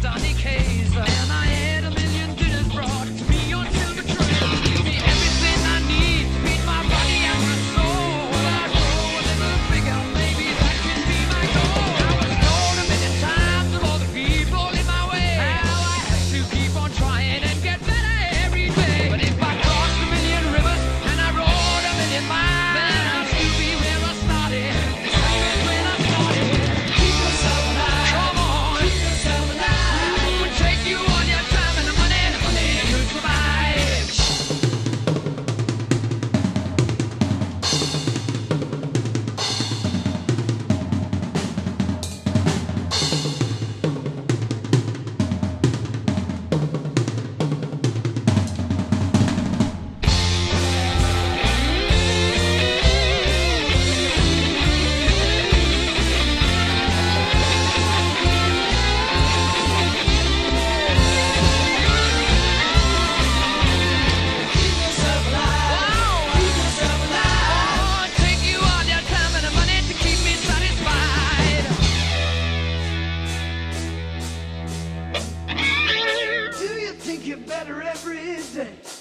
Donny K's. Six.